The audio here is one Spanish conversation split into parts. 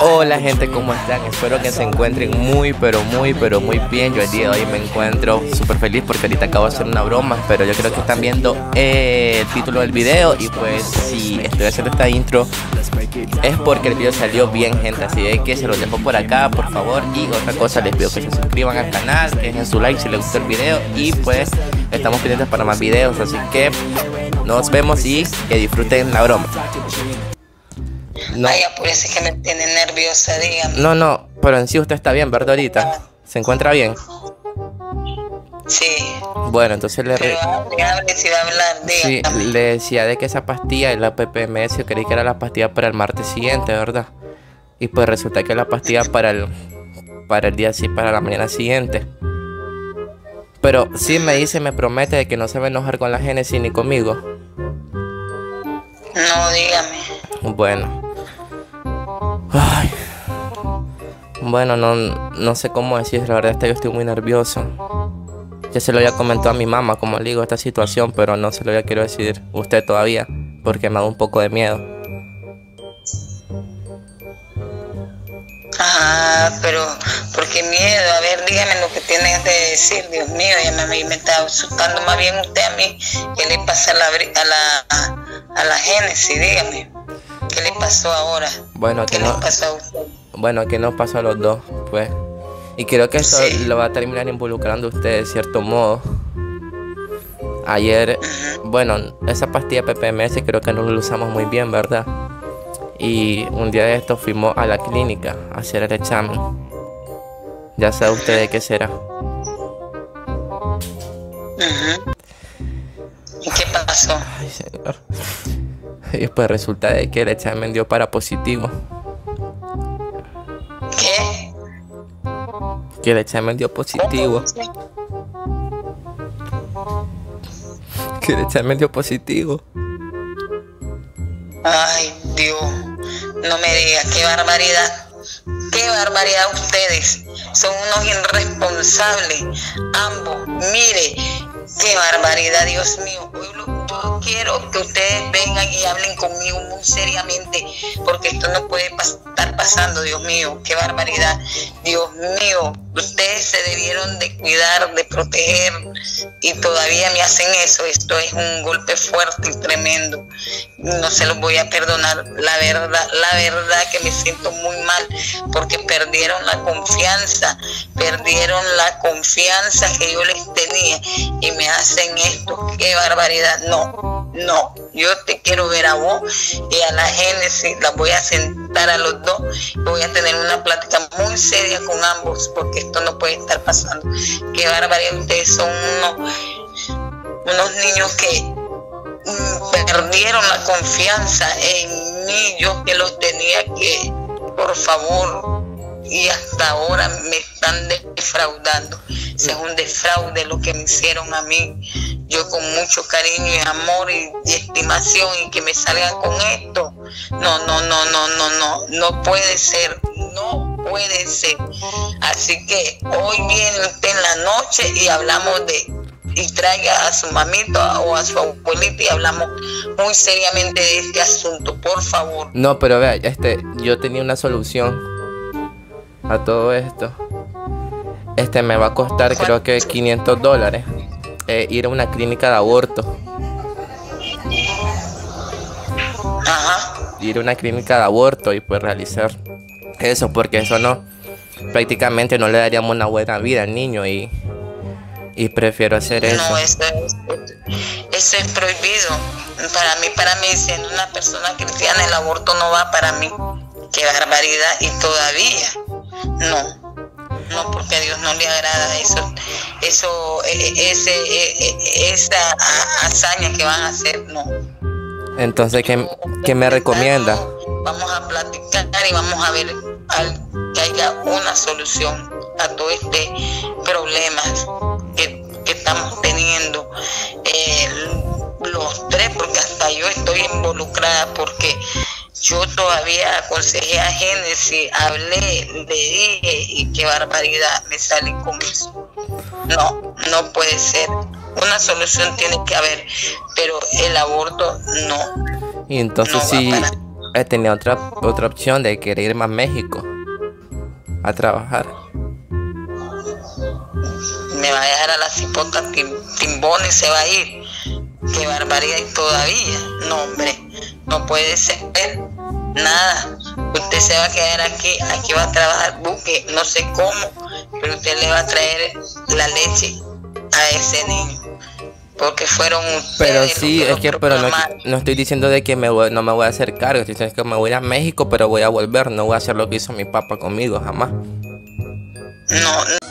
Hola gente, ¿cómo están? Espero que se encuentren muy, pero muy, pero muy bien. Yo el día de hoy me encuentro súper feliz porque ahorita acabo de hacer una broma, pero yo creo que están viendo el título del video y pues si estoy haciendo esta intro es porque el video salió bien gente, así que se los dejo por acá, por favor. Y otra cosa, les pido que se suscriban al canal, que dejen su like si les gustó el video y pues estamos pendientes para más videos, así que nos vemos y que disfruten la broma. No. Ay, apúrese que me tiene nerviosa, dígame. No, no, pero en sí usted está bien, ¿verdad? Ahorita. ¿Se encuentra bien? Sí. Bueno, entonces le... Pero hable, si va a hablar, sí, le decía de que esa pastilla, la PPMS, yo creí que era la pastilla para el martes siguiente, ¿verdad? Y pues resulta que la pastilla para el, para el día sí, para la mañana siguiente. Pero sí me dice, me promete de que no se va a enojar con la Génesis ni conmigo. No, dígame. Bueno. Ay. Bueno, no, no sé cómo decir, la verdad es que yo estoy muy nervioso. Ya se lo había comentado a mi mamá, como le digo, esta situación, pero no se lo había quiero decir usted todavía, porque me da un poco de miedo. Ah, pero ¿por qué miedo? A ver, dígame lo que tiene que decir, Dios mío, ya me, me está asustando más bien usted a mí. ¿Qué le pasa a la, a la, a la Génesis? Dígame. ¿Qué le pasó ahora? Bueno, ¿Qué que no, pasó a usted? Bueno, que no pasó a los dos, pues. Y creo que eso lo va a terminar involucrando a usted de cierto modo. Ayer, bueno, esa pastilla PPMS creo que no la usamos muy bien, ¿verdad? Y un día de esto fuimos a la clínica a hacer el examen. Ya sabe usted de qué será. ¿Y qué pasó? Ay, señor. Y pues resulta de que el examen dio para positivo. ¿Qué? Que el examen dio positivo. Que el examen dio positivo. Ay, Dios. No me diga, qué barbaridad. Qué barbaridad ustedes. Son unos irresponsables. Ambos. Mire, qué barbaridad, Dios mío. Quiero que ustedes vengan y hablen conmigo muy seriamente, porque esto no puede estar pasando, Dios mío, qué barbaridad. Dios mío, ustedes se debieron de cuidar, de proteger, y todavía me hacen eso. Esto es un golpe fuerte y tremendo. No se los voy a perdonar. La verdad, la verdad que me siento muy mal, porque perdieron la confianza, perdieron la confianza que yo les tenía, y me hacen esto. Qué barbaridad. No, no, yo te quiero ver a vos y a la Génesis, la voy a sentar a los dos, voy a tener una plática muy seria con ambos, porque esto no puede estar pasando. Qué barbaridad, ustedes son unos, niños que perdieron la confianza en mí, yo que los tenía que, por favor, y hasta ahora me están defraudando. es un defraude lo que me hicieron a mí. Yo con mucho cariño y amor y, estimación y que me salgan con esto. No, no, no, no, no, no. No puede ser. No puede ser. Así que hoy viene usted en la noche y hablamos de y traiga a su mamito o a su abuelita y hablamos muy seriamente de este asunto, por favor. No, pero vea, este, yo tenía una solución a todo esto. Este me va a costar creo que 500 dólares eh, ir a una clínica de aborto. Ajá. Ir a una clínica de aborto y pues realizar eso, porque eso no, prácticamente no le daríamos una buena vida al niño y, y prefiero hacer eso. No, eso es, eso es prohibido. Para mí, para mí, siendo una persona cristiana, el aborto no va para mí. Qué barbaridad. Y todavía no, no porque a Dios no le agrada eso, eso, e, e, ese, e, esa hazaña que van a hacer, no. Entonces, ¿qué, ¿qué me recomienda? Vamos a platicar y vamos a ver que haya una solución a todo este problema que, estamos teniendo eh, los tres, porque hasta yo estoy involucrada porque yo todavía aconsejé a Génesis, hablé, le dije y qué barbaridad me salí con eso. No, no puede ser. Una solución tiene que haber, pero el aborto no. Y entonces si, he tenido otra, otra opción de querer irme a México a trabajar. Me va a dejar a la cipota timbón y se va a ir. Qué barbaridad y todavía. No, hombre, no puede ser nada. Usted se va a quedar aquí, aquí va a trabajar buque, no sé cómo, pero usted le va a traer la leche a ese niño. Porque fueron. Pero sí, es que pero no, no, estoy diciendo de que me no me voy a hacer cargo, estoy diciendo que me voy a México, pero voy a volver, no voy a hacer lo que hizo mi papá conmigo, jamás. No, no.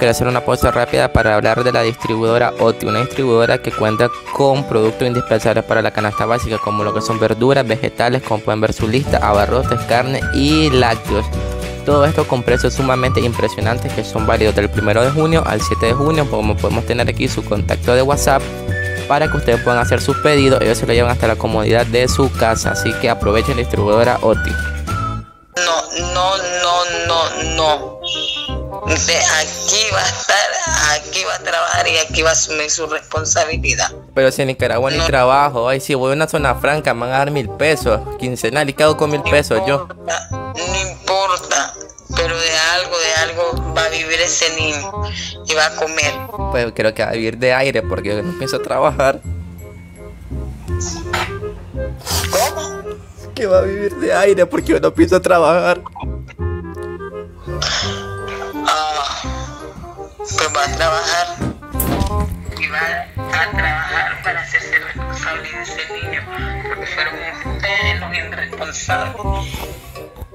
Quiero hacer una pausa rápida para hablar de la distribuidora OTI, una distribuidora que cuenta con productos indispensables para la canasta básica, como lo que son verduras, vegetales, como pueden ver su lista, abarrotes, carne y lácteos. Todo esto con precios sumamente impresionantes que son válidos del 1 de junio al 7 de junio, como podemos tener aquí su contacto de WhatsApp para que ustedes puedan hacer sus pedidos, ellos se lo llevan hasta la comodidad de su casa, así que aprovechen la distribuidora OTI. No, no, no, no, no aquí va a estar, aquí va a trabajar y aquí va a asumir su responsabilidad. Pero si en Nicaragua ni trabajo, ay, si voy a una zona franca me van a dar mil pesos, quincenal y quedo con mil pesos yo. No importa, pero de algo, de algo va a vivir ese niño y va a comer. Pues creo que va a vivir de aire porque no pienso trabajar. ¿Cómo? Que va a vivir de aire porque yo no pienso trabajar. Irresponsables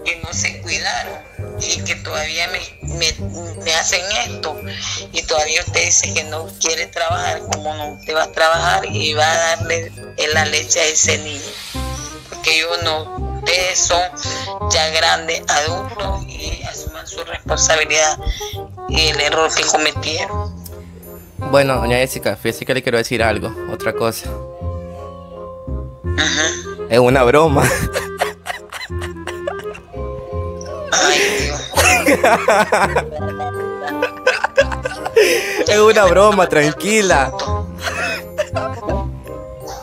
que no se cuidaron y que todavía me, me, hacen esto y todavía usted dice que no quiere trabajar, como no, usted va a trabajar y va a darle la leche a ese niño, porque yo no, ustedes son ya grandes, adultos y asuman su responsabilidad y el error que cometieron. Bueno, doña Jessica, fíjese que le quiero decir algo, otra cosa. Es una broma. Ay, es una broma, tranquila.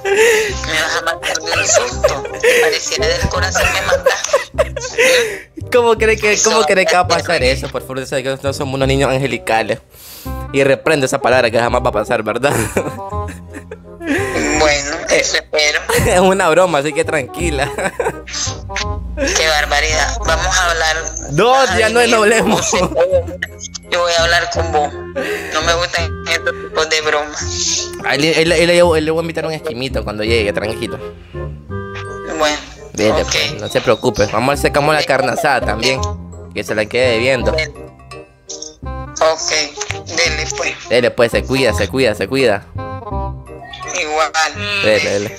Me vas a matar de un susto. Pareciera del corazón me mataste. ¿Cómo cree que, cómo cree que va a pasar eso? Por favor, que nosotros somos unos niños angelicales. Y reprende esa palabra que jamás va a pasar, ¿verdad? Bueno, eso espero. Es una broma, así que tranquila. Qué barbaridad. Vamos a hablar. No, ya no no hablemos. Yo voy a hablar con vos. No me gustan estos tipos de bromas. Él, le voy a invitar un esquimito cuando llegue, tranquilo. Bueno. Dele, pues, no se preocupe. Vamos a como la carne asada también. Que se la quede viendo. Ok, dele pues. Dele pues, se cuida, se cuida, se cuida. Igual. Dele, dele.